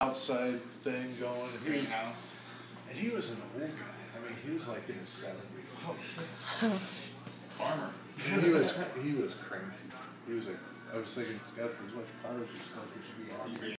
outside thing going. He was, Greenhouse. and he was an old guy. I mean, he was like in his seventies. Oh, Farmer. He was he was cranky. He was like, I was thinking, God, for as much power as you smoke, you should be awesome.